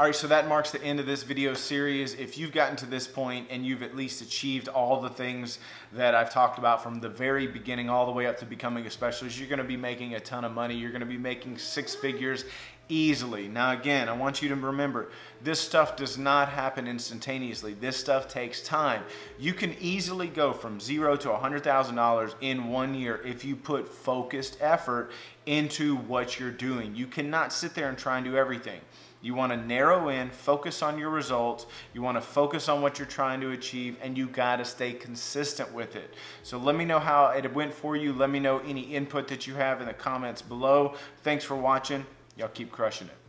All right, so that marks the end of this video series. If you've gotten to this point and you've at least achieved all the things that I've talked about from the very beginning all the way up to becoming a specialist, you're gonna be making a ton of money. You're gonna be making six figures easily. Now again, I want you to remember, this stuff does not happen instantaneously. This stuff takes time. You can easily go from zero to $100,000 in one year if you put focused effort into what you're doing. You cannot sit there and try and do everything. You want to narrow in, focus on your results. You want to focus on what you're trying to achieve, and you got to stay consistent with it. So let me know how it went for you. Let me know any input that you have in the comments below. Thanks for watching. Y'all keep crushing it.